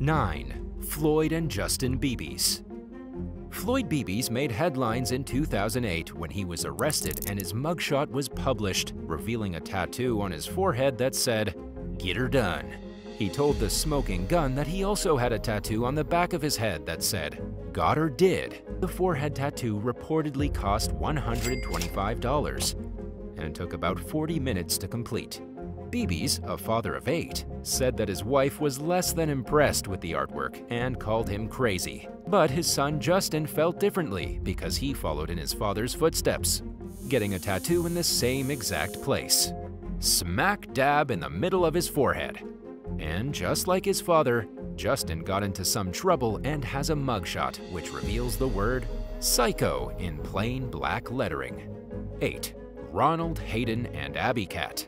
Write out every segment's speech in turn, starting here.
9. Floyd and Justin Beebes Floyd Beebes made headlines in 2008 when he was arrested and his mugshot was published, revealing a tattoo on his forehead that said, Get her done. He told the smoking gun that he also had a tattoo on the back of his head that said, Got her did. The forehead tattoo reportedly cost $125 and took about 40 minutes to complete. Beebes, a father of eight, said that his wife was less than impressed with the artwork and called him crazy. But his son Justin felt differently because he followed in his father's footsteps, getting a tattoo in the same exact place. Smack dab in the middle of his forehead. And just like his father, Justin got into some trouble and has a mugshot which reveals the word psycho in plain black lettering. 8. Ronald Hayden and Abby Cat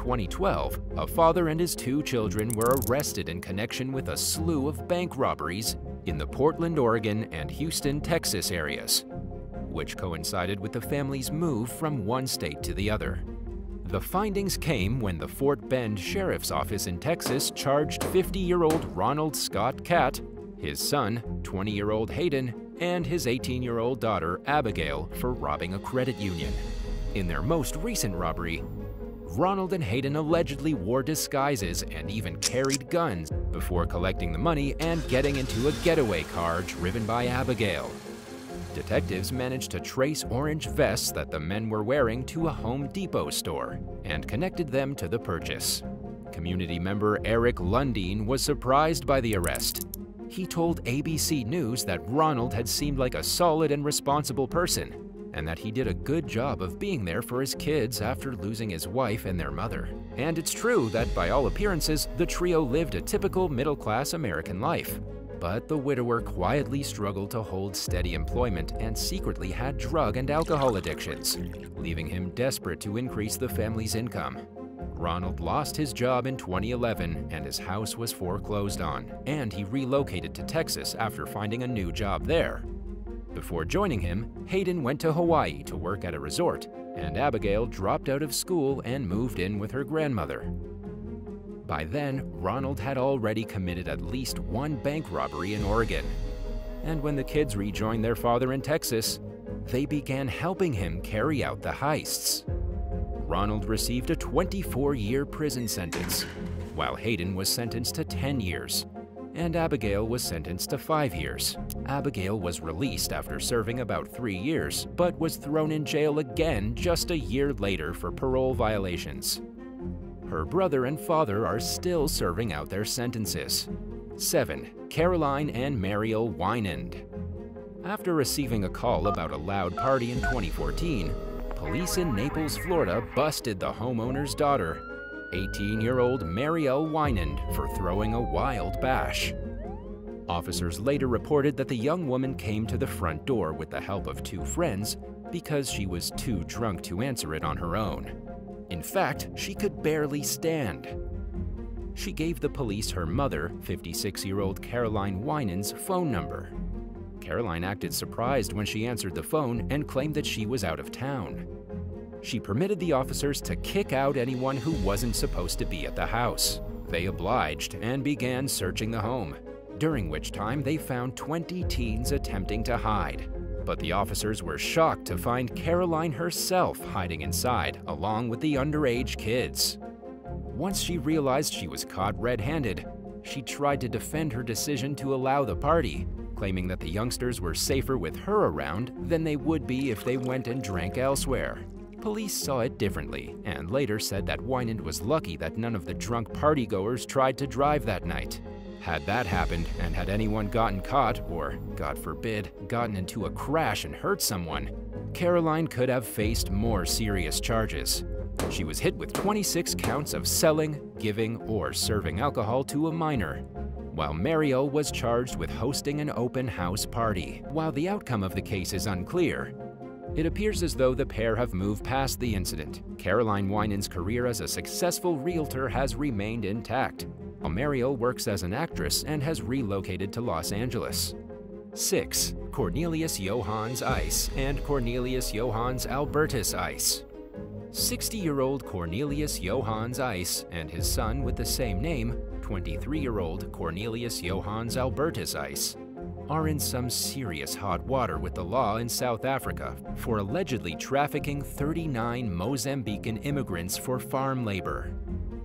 2012, a father and his two children were arrested in connection with a slew of bank robberies in the Portland, Oregon and Houston, Texas areas, which coincided with the family's move from one state to the other. The findings came when the Fort Bend Sheriff's Office in Texas charged 50-year-old Ronald Scott Cat, his son, 20-year-old Hayden, and his 18-year-old daughter, Abigail, for robbing a credit union. In their most recent robbery, Ronald and Hayden allegedly wore disguises and even carried guns before collecting the money and getting into a getaway car driven by Abigail. Detectives managed to trace orange vests that the men were wearing to a Home Depot store and connected them to the purchase. Community member Eric Lundeen was surprised by the arrest. He told ABC News that Ronald had seemed like a solid and responsible person and that he did a good job of being there for his kids after losing his wife and their mother. And it's true that by all appearances, the trio lived a typical middle-class American life. But the widower quietly struggled to hold steady employment and secretly had drug and alcohol addictions, leaving him desperate to increase the family's income. Ronald lost his job in 2011 and his house was foreclosed on, and he relocated to Texas after finding a new job there. Before joining him, Hayden went to Hawaii to work at a resort, and Abigail dropped out of school and moved in with her grandmother. By then, Ronald had already committed at least one bank robbery in Oregon. And when the kids rejoined their father in Texas, they began helping him carry out the heists. Ronald received a 24-year prison sentence, while Hayden was sentenced to 10 years, and Abigail was sentenced to five years. Abigail was released after serving about three years, but was thrown in jail again just a year later for parole violations. Her brother and father are still serving out their sentences. 7. Caroline and Mariel Winand After receiving a call about a loud party in 2014, police in Naples, Florida busted the homeowner's daughter 18-year-old Marielle Winand for throwing a wild bash. Officers later reported that the young woman came to the front door with the help of two friends because she was too drunk to answer it on her own. In fact, she could barely stand. She gave the police her mother, 56-year-old Caroline Winand's phone number. Caroline acted surprised when she answered the phone and claimed that she was out of town she permitted the officers to kick out anyone who wasn't supposed to be at the house. They obliged and began searching the home, during which time they found 20 teens attempting to hide. But the officers were shocked to find Caroline herself hiding inside, along with the underage kids. Once she realized she was caught red-handed, she tried to defend her decision to allow the party, claiming that the youngsters were safer with her around than they would be if they went and drank elsewhere. Police saw it differently and later said that Winand was lucky that none of the drunk partygoers tried to drive that night. Had that happened and had anyone gotten caught or, God forbid, gotten into a crash and hurt someone, Caroline could have faced more serious charges. She was hit with 26 counts of selling, giving, or serving alcohol to a minor, while Mario was charged with hosting an open house party. While the outcome of the case is unclear, it appears as though the pair have moved past the incident. Caroline Winand's career as a successful realtor has remained intact. Mariel works as an actress and has relocated to Los Angeles. 6. Cornelius Johannes Ice and Cornelius Johannes Albertus Ice 60-year-old Cornelius Johannes Ice and his son with the same name 23-year-old Cornelius Johannes Albertus Eis, are in some serious hot water with the law in South Africa for allegedly trafficking 39 Mozambican immigrants for farm labor.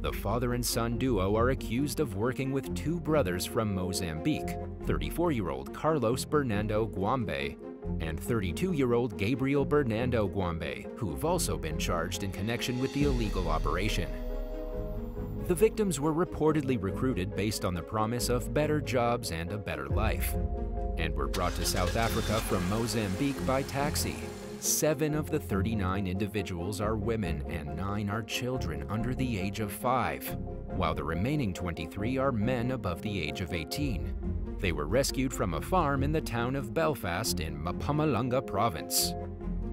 The father and son duo are accused of working with two brothers from Mozambique, 34-year-old Carlos Bernardo Guambe and 32-year-old Gabriel Bernardo Guambe, who've also been charged in connection with the illegal operation. The victims were reportedly recruited based on the promise of better jobs and a better life, and were brought to South Africa from Mozambique by taxi. Seven of the 39 individuals are women and nine are children under the age of five, while the remaining 23 are men above the age of 18. They were rescued from a farm in the town of Belfast in Mpumalanga province.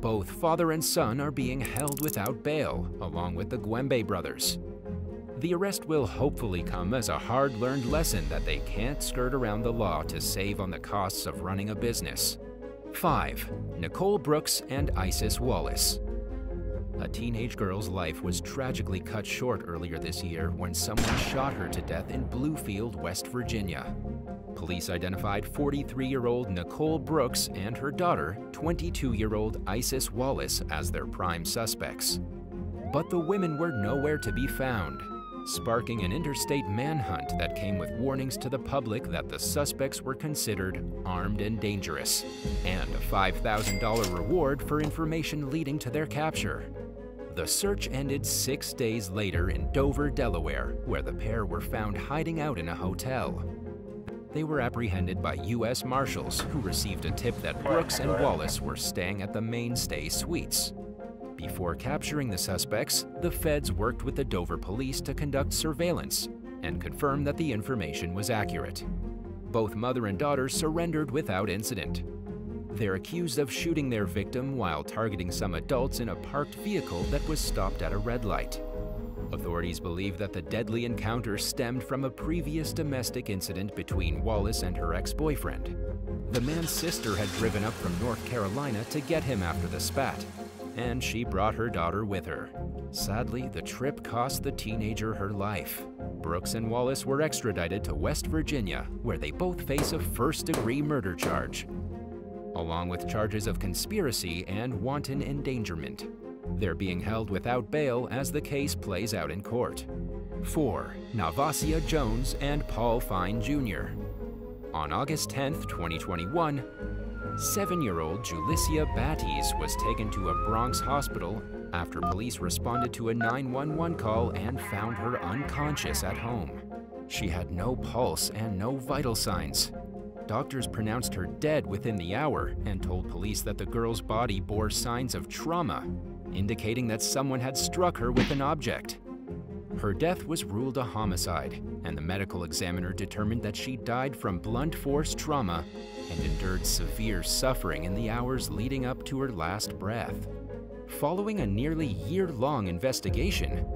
Both father and son are being held without bail, along with the Guambe brothers. The arrest will hopefully come as a hard-learned lesson that they can't skirt around the law to save on the costs of running a business. 5. Nicole Brooks and Isis Wallace A teenage girl's life was tragically cut short earlier this year when someone shot her to death in Bluefield, West Virginia. Police identified 43-year-old Nicole Brooks and her daughter, 22-year-old Isis Wallace, as their prime suspects. But the women were nowhere to be found sparking an interstate manhunt that came with warnings to the public that the suspects were considered armed and dangerous, and a $5,000 reward for information leading to their capture. The search ended six days later in Dover, Delaware, where the pair were found hiding out in a hotel. They were apprehended by U.S. Marshals, who received a tip that Brooks and Wallace were staying at the Mainstay Suites. Before capturing the suspects, the feds worked with the Dover police to conduct surveillance and confirm that the information was accurate. Both mother and daughter surrendered without incident. They're accused of shooting their victim while targeting some adults in a parked vehicle that was stopped at a red light. Authorities believe that the deadly encounter stemmed from a previous domestic incident between Wallace and her ex-boyfriend. The man's sister had driven up from North Carolina to get him after the spat, and she brought her daughter with her. Sadly, the trip cost the teenager her life. Brooks and Wallace were extradited to West Virginia, where they both face a first-degree murder charge, along with charges of conspiracy and wanton endangerment. They're being held without bail as the case plays out in court. 4. Navasia Jones and Paul Fine Jr. On August 10, 2021, Seven-year-old Julissa Batties was taken to a Bronx hospital after police responded to a 911 call and found her unconscious at home. She had no pulse and no vital signs. Doctors pronounced her dead within the hour and told police that the girl's body bore signs of trauma, indicating that someone had struck her with an object. Her death was ruled a homicide, and the medical examiner determined that she died from blunt force trauma and endured severe suffering in the hours leading up to her last breath. Following a nearly year-long investigation,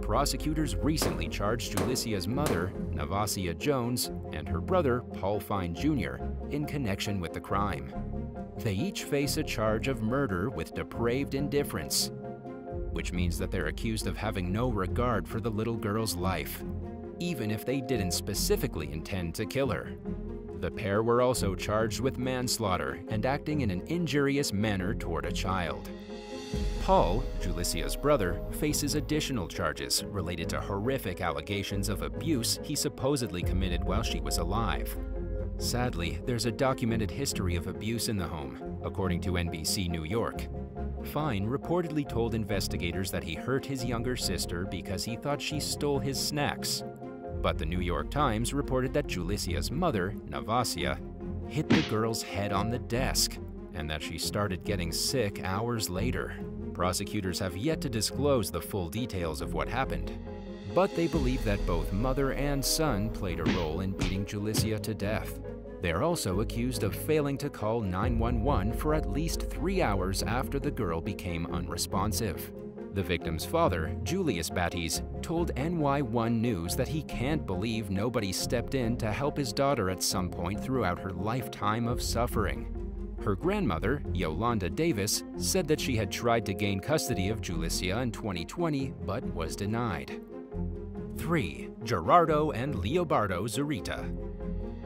prosecutors recently charged Julissa's mother, Navasia Jones, and her brother, Paul Fine Jr., in connection with the crime. They each face a charge of murder with depraved indifference, which means that they're accused of having no regard for the little girl's life, even if they didn't specifically intend to kill her. The pair were also charged with manslaughter and acting in an injurious manner toward a child. Paul, Julissa's brother, faces additional charges related to horrific allegations of abuse he supposedly committed while she was alive. Sadly, there's a documented history of abuse in the home, according to NBC New York, Fine reportedly told investigators that he hurt his younger sister because he thought she stole his snacks. But the New York Times reported that Julissa's mother, Navasia, hit the girl's head on the desk and that she started getting sick hours later. Prosecutors have yet to disclose the full details of what happened, but they believe that both mother and son played a role in beating Julissa to death. They are also accused of failing to call 911 for at least three hours after the girl became unresponsive. The victim's father, Julius Batties, told NY1 News that he can't believe nobody stepped in to help his daughter at some point throughout her lifetime of suffering. Her grandmother, Yolanda Davis, said that she had tried to gain custody of Julissa in 2020 but was denied. 3. Gerardo and Leobardo Zurita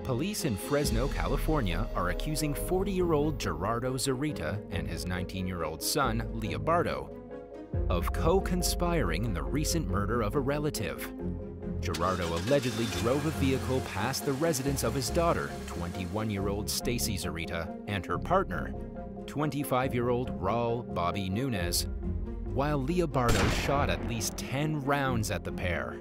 Police in Fresno, California are accusing 40-year-old Gerardo Zurita and his 19-year-old son, Leobardo, of co-conspiring in the recent murder of a relative. Gerardo allegedly drove a vehicle past the residence of his daughter, 21-year-old Stacy Zurita, and her partner, 25-year-old Raul Bobby Nunez, while Leobardo shot at least 10 rounds at the pair.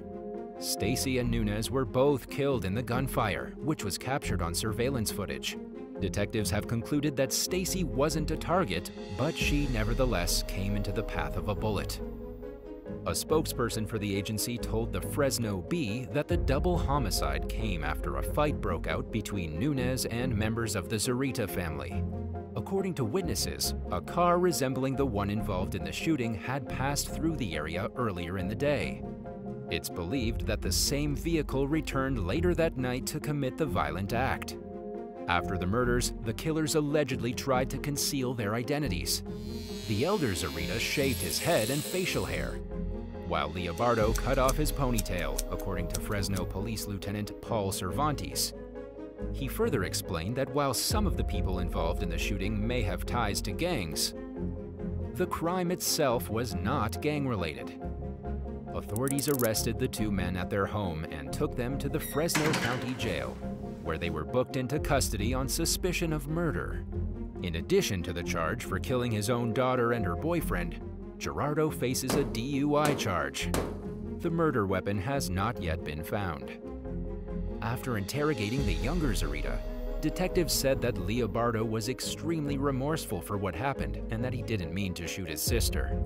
Stacy and Nunez were both killed in the gunfire, which was captured on surveillance footage. Detectives have concluded that Stacy wasn't a target, but she nevertheless came into the path of a bullet. A spokesperson for the agency told the Fresno Bee that the double homicide came after a fight broke out between Nunez and members of the Zurita family. According to witnesses, a car resembling the one involved in the shooting had passed through the area earlier in the day. It's believed that the same vehicle returned later that night to commit the violent act. After the murders, the killers allegedly tried to conceal their identities. The elder Zurita shaved his head and facial hair, while Leobardo cut off his ponytail, according to Fresno Police Lieutenant Paul Cervantes. He further explained that while some of the people involved in the shooting may have ties to gangs, the crime itself was not gang-related authorities arrested the two men at their home and took them to the Fresno County Jail, where they were booked into custody on suspicion of murder. In addition to the charge for killing his own daughter and her boyfriend, Gerardo faces a DUI charge. The murder weapon has not yet been found. After interrogating the younger Zurita, detectives said that Leobardo was extremely remorseful for what happened and that he didn't mean to shoot his sister.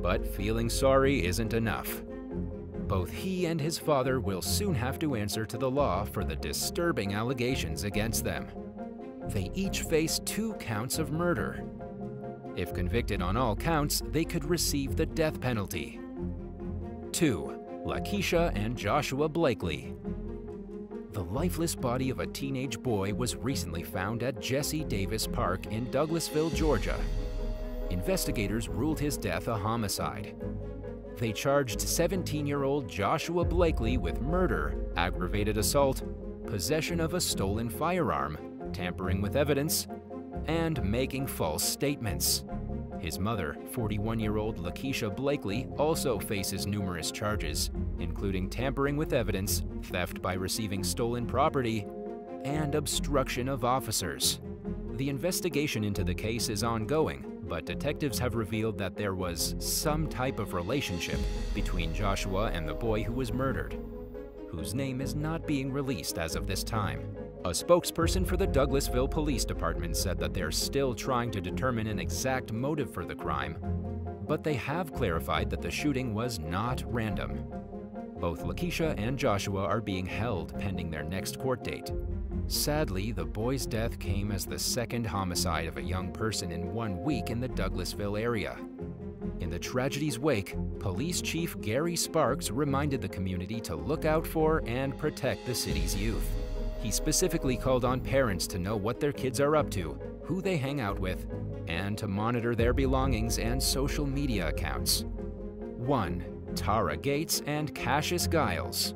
But feeling sorry isn't enough. Both he and his father will soon have to answer to the law for the disturbing allegations against them. They each face two counts of murder. If convicted on all counts, they could receive the death penalty. 2. Lakeisha and Joshua Blakely The lifeless body of a teenage boy was recently found at Jesse Davis Park in Douglasville, Georgia, investigators ruled his death a homicide. They charged 17-year-old Joshua Blakely with murder, aggravated assault, possession of a stolen firearm, tampering with evidence, and making false statements. His mother, 41-year-old Lakeisha Blakely, also faces numerous charges, including tampering with evidence, theft by receiving stolen property, and obstruction of officers. The investigation into the case is ongoing, but detectives have revealed that there was some type of relationship between Joshua and the boy who was murdered, whose name is not being released as of this time. A spokesperson for the Douglasville Police Department said that they're still trying to determine an exact motive for the crime, but they have clarified that the shooting was not random. Both Lakeisha and Joshua are being held pending their next court date. Sadly, the boy's death came as the second homicide of a young person in one week in the Douglasville area. In the tragedy's wake, Police Chief Gary Sparks reminded the community to look out for and protect the city's youth. He specifically called on parents to know what their kids are up to, who they hang out with, and to monitor their belongings and social media accounts. 1. Tara Gates and Cassius Giles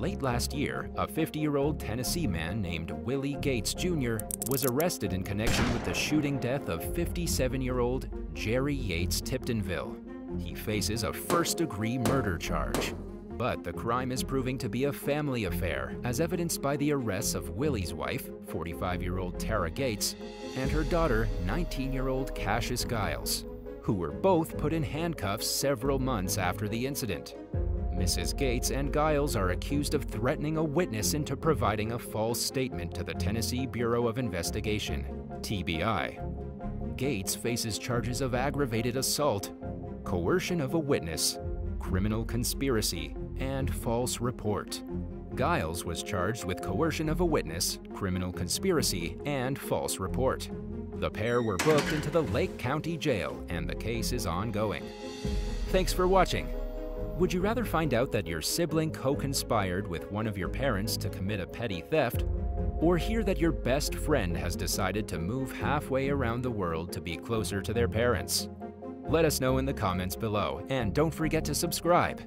Late last year, a 50-year-old Tennessee man named Willie Gates Jr. was arrested in connection with the shooting death of 57-year-old Jerry Yates Tiptonville. He faces a first-degree murder charge. But the crime is proving to be a family affair, as evidenced by the arrests of Willie's wife, 45-year-old Tara Gates, and her daughter, 19-year-old Cassius Giles, who were both put in handcuffs several months after the incident. Mrs. Gates and Giles are accused of threatening a witness into providing a false statement to the Tennessee Bureau of Investigation, TBI. Gates faces charges of aggravated assault, coercion of a witness, criminal conspiracy, and false report. Giles was charged with coercion of a witness, criminal conspiracy, and false report. The pair were booked into the Lake County Jail, and the case is ongoing. Thanks for watching. Would you rather find out that your sibling co-conspired with one of your parents to commit a petty theft, or hear that your best friend has decided to move halfway around the world to be closer to their parents? Let us know in the comments below, and don't forget to subscribe.